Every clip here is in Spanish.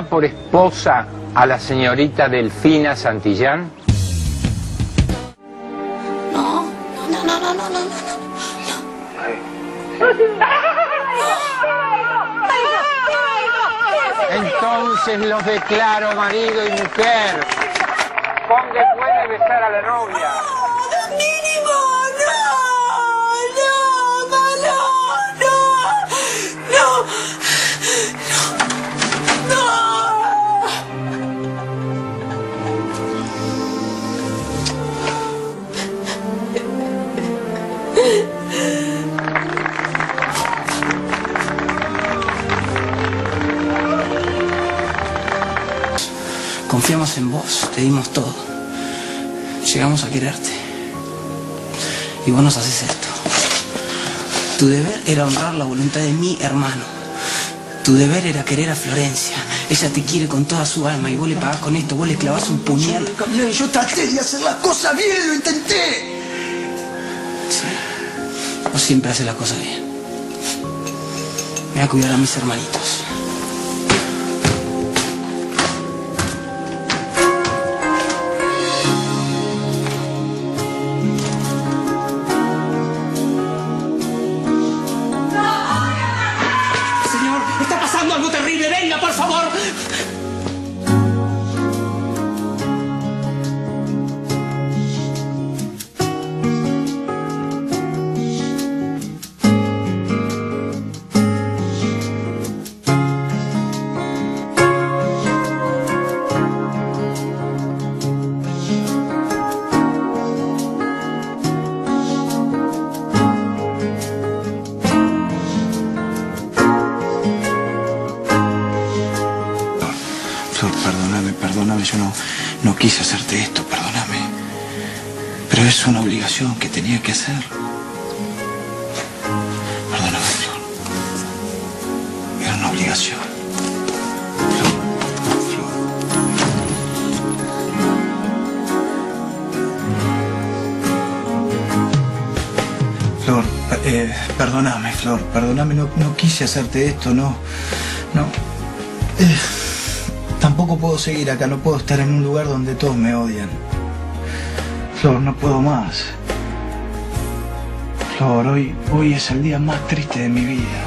por esposa a la señorita Delfina Santillán? No, no, no, no, no, no, no, Entonces los declaro marido y mujer. Conde puede besar a la novia. no. mínimo! Confiamos en vos, te dimos todo. Llegamos a quererte. Y vos nos haces esto. Tu deber era honrar la voluntad de mi hermano. Tu deber era querer a Florencia. Ella te quiere con toda su alma y vos le pagás con esto, vos le clavás un puñal. Camilo, yo traté de hacer las cosas bien, lo intenté. Vos siempre haces las cosas bien. Me voy a cuidar a mis hermanitos. Hacerte esto, perdóname. Pero es una obligación que tenía que hacer. Perdóname, Flor. Era una obligación. Flor, Flor. Flor, eh, perdóname, Flor, perdóname, no, quise hacerte esto, no, no. Eh, tampoco puedo seguir acá, no puedo estar en un lugar donde todos me odian. Flor, no puedo más. Flor, hoy, hoy es el día más triste de mi vida.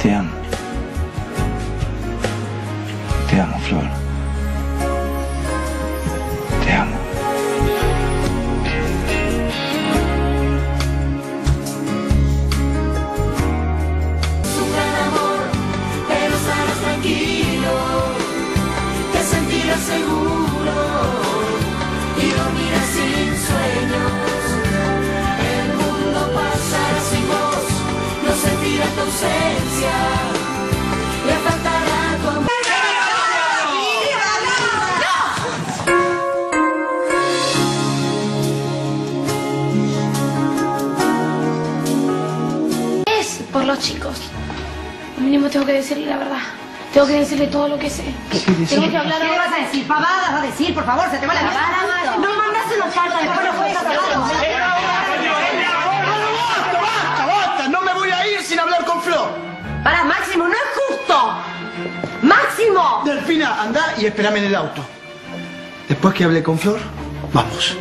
Te amo. Te amo, Flor. Los chicos. Mínimo tengo que decirle la verdad. Tengo que decirle todo lo que sé. Tengo que hablar ¿Qué ahora. vas a decir? ¿Pavadas vas a decir? Por favor, se te va la cara. No mandas una carta, después no puedes hablar. ¡Basta, basta! ¡No me voy a ir sin hablar con Flor! Para, Máximo, no es justo. Máximo. Delfina, anda y espérame en el auto. Después que hablé con Flor, vamos.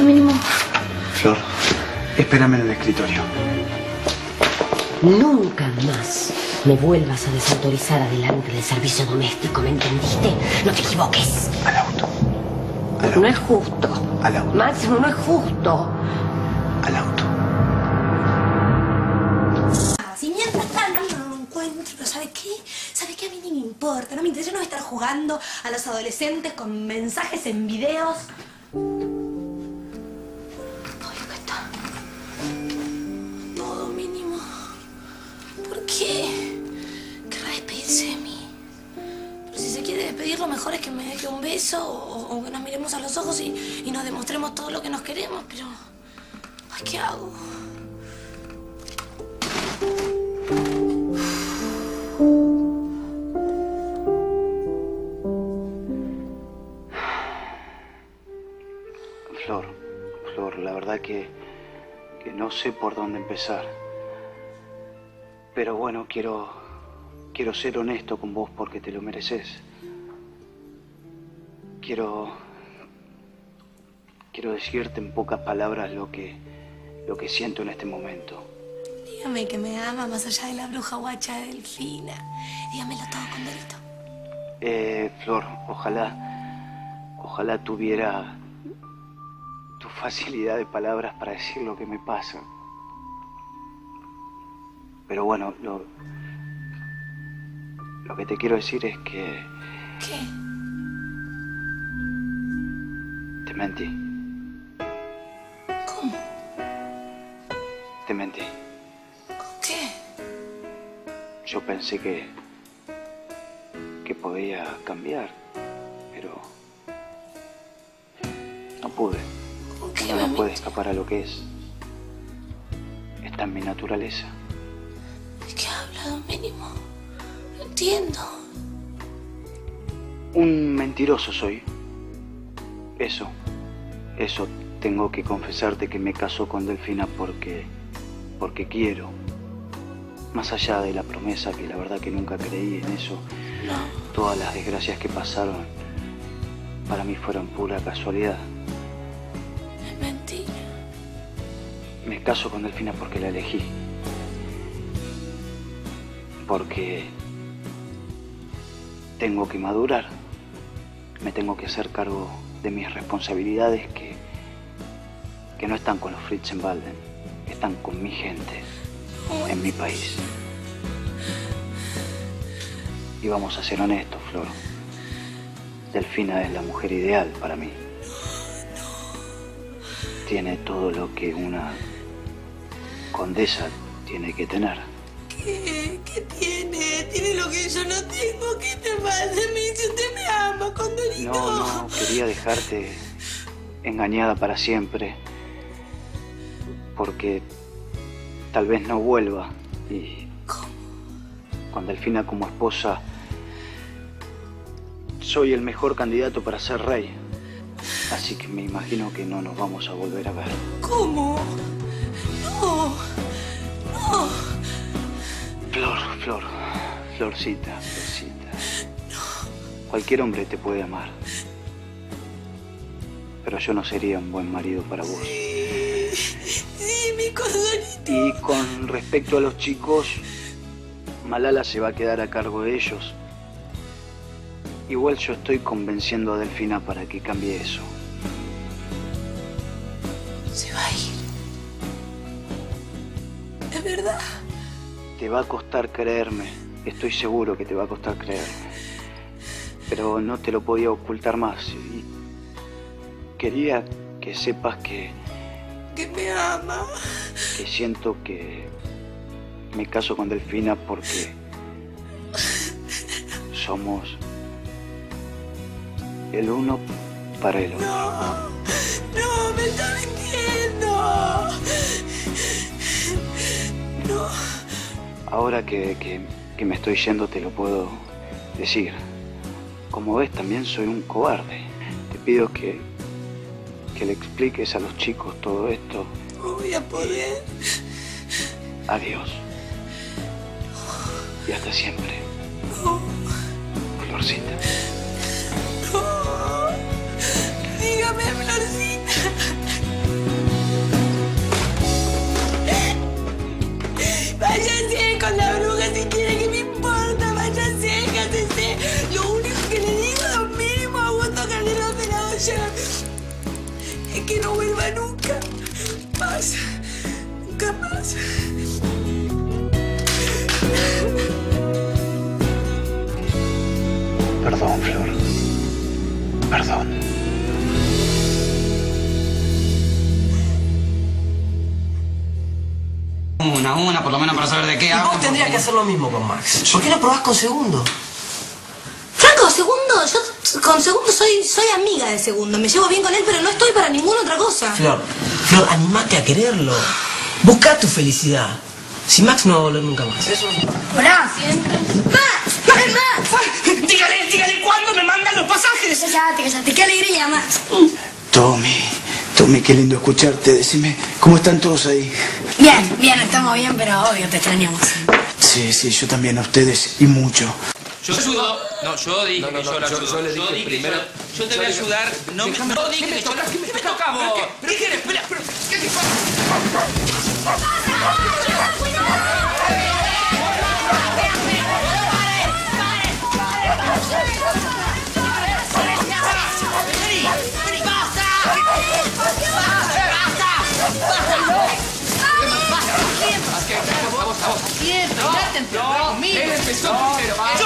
Mínimo. Flor, espérame en el escritorio. Nunca más me vuelvas a desautorizar adelante del servicio doméstico, ¿me entendiste? No te equivoques. Al auto. Al No auto. es justo. Al auto. Máximo, no es justo. Al auto. Si mientras tanto no lo encuentro, pero ¿sabe qué? ¿Sabe qué? A mí ni me importa, no me interesa no estar jugando a los adolescentes con mensajes en videos. Qué? Querrá despedirse de mí. Pero si se quiere despedir, lo mejor es que me deje un beso o, que nos miremos a los ojos y, nos demostremos todo lo que nos queremos, pero... ¿qué hago? Flor, Flor, la verdad que, que no sé por dónde empezar. Pero bueno, quiero, quiero ser honesto con vos porque te lo mereces. Quiero, quiero decirte en pocas palabras lo que, lo que siento en este momento. Dígame que me ama más allá de la bruja guacha de Delfina. Dígamelo todo con delito. Eh, Flor, ojalá, ojalá tuviera tu facilidad de palabras para decir lo que me pasa. Pero bueno, lo, lo que te quiero decir es que ¿Qué? te mentí, ¿Cómo? te mentí. ¿Qué? Yo pensé que que podía cambiar, pero no pude. ¿Con qué Uno no puede escapar a lo que es. Está en mi naturaleza. Mínimo? No entiendo. Un mentiroso soy. Eso, eso tengo que confesarte que me caso con Delfina porque, porque quiero. Más allá de la promesa que la verdad que nunca creí en eso, No. todas las desgracias que pasaron para mí fueron pura casualidad. Es mentira. Me caso con Delfina porque la elegí. Porque tengo que madurar. Me tengo que hacer cargo de mis responsabilidades que, que no están con los Fritzenbalden, están con mi gente, en mi país. Y vamos a ser honestos, Flor. Delfina es la mujer ideal para mí. Tiene todo lo que una condesa tiene que tener. ¿Qué? ¿Qué tiene? Tiene lo que yo no tengo. ¿Qué te pasa? Me dice, usted me ama, Condorito. No, no, quería dejarte engañada para siempre. Porque tal vez no vuelva. Y ¿Cómo? con Delfina como esposa, soy el mejor candidato para ser rey. Así que me imagino que no nos vamos a volver a ver. ¿Cómo? No. No. Flor, Flor, Florcita, Florcita. Cualquier hombre te puede amar. Pero yo no sería un buen marido para vos. Sí, mi Condorito. Y con respecto a los chicos, Malala se va a quedar a cargo de ellos. Igual yo estoy convenciendo a Delfina para que cambie eso. Te va a costar creerme. Estoy seguro que te va a costar creerme. Pero no te lo podía ocultar más. Y quería que sepas que, Que me ama. que siento que me caso con Delfina porque somos el uno para el otro. No. No, me Ahora que, que- que me estoy yendo te lo puedo decir. Como ves, también soy un cobarde. Te pido que, que le expliques a los chicos todo esto. No voy a poder. Adiós. Y hasta siempre. No. Florcita. No. Olla es que no vuelva nunca más. Nunca más. Perdón, Flor. Perdón. Una, una, por lo menos para saber de qué hago. Vos tendrías que hacer lo mismo con Max. ¿Por qué no probás con segundo? Con segundo soy, soy amiga de segundo. Me llevo bien con él, pero no estoy para ninguna otra cosa. Flor, Flor, animate a quererlo. Busca tu felicidad. Si Max no va a volver nunca más. Eso. Hola. ¡Max! ¡Max! ¡Max! Dígale, dígale cuándo me mandan los pasajes. Cállate, cállate. Qué alegría, Max. Tommy, Tommy, qué lindo escucharte. Decime, ¿cómo están todos ahí? Bien, bien, estamos bien, pero obvio te extrañamos. Sí, sí, yo también a ustedes y mucho. Yo ayudo. No, yo dije No, no, que yo yo- ayudo. yo le dije dije primero- Yo, yo te voy a ayudar. No, me- no dije que yo tocar, ¿Qué ¿qué me me toca? vos? ¿Pero ¿Qué quieres? Espera, pero- ¿Qué te pasa? Él empezó primero. Yo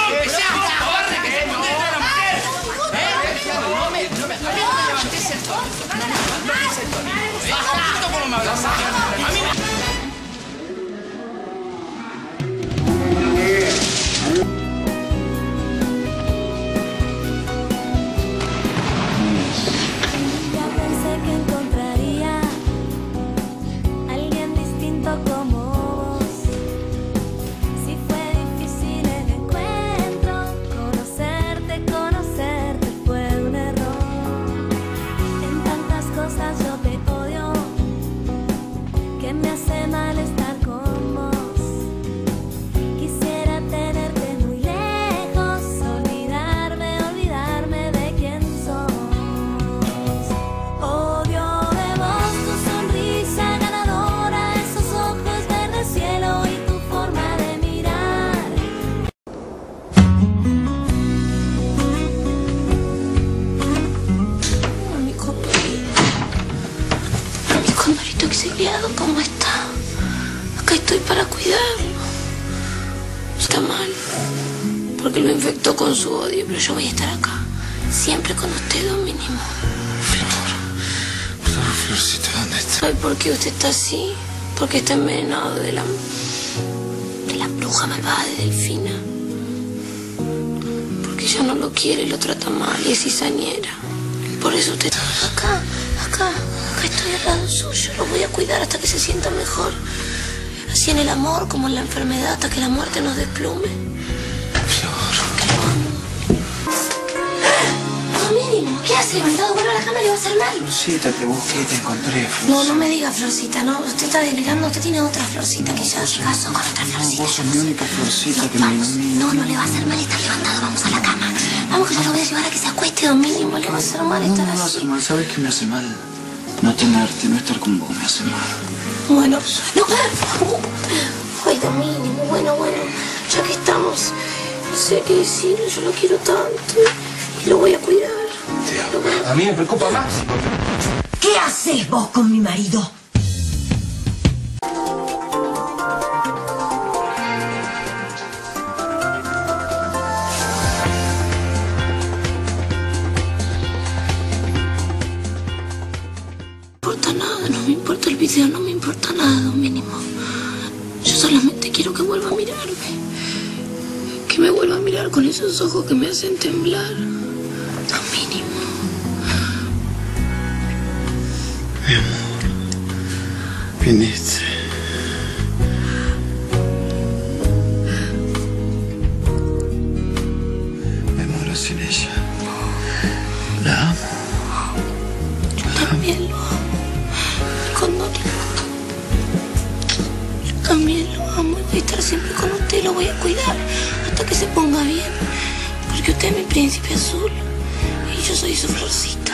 empecé a Está mal. Porque lo infectó con su odio, pero yo voy a estar acá. Siempre con usted, don mínimo. Florcita, ¿dónde está? ¿Sabe por qué usted está así? Porque está envenenado de la... de la bruja malvada de Delfina. Porque ella no lo quiere lo trata mal y es cizañera. Por eso usted está acá, acá, acá estoy al lado suyo. Lo voy a cuidar hasta que se sienta mejor. Así en el amor como en la enfermedad, hasta que la muerte nos desplume. No, ¿qué hace? Levantado, vuelve a la cama, le va a hacer mal. Florcita, te busqué y te encontré. No, no me diga Florcita, no. Usted está delirando, usted tiene otra Florcita que ya se casó con otra No, Florcita. vos sos mi única Florcita que me Vamos. ilumina. No, no le va a hacer mal estar levantado, vamos a la cama. Vamos que yo lo voy a llevar a que se acueste, don mínimo. Le va a hacer mal No, estar no me así. hace mal. ¿Sabes qué me hace mal? No tenerte, no estar con vos me hace mal. Bueno, no, ay, don mínimo, bueno, bueno. Ya que estamos, no sé qué decirle, yo lo quiero tanto. Y lo voy a cuidar. A mí me preocupa más. ¿Qué haces vos con mi marido? Nada, mínimo. Yo solamente quiero que vuelva a mirarme. Que me vuelva a mirar con esos ojos que me hacen temblar. Don mínimo. Mi amor, viniste. Me muero sin ella. hasta que se ponga bien. Porque usted es mi príncipe azul y yo soy su florcita.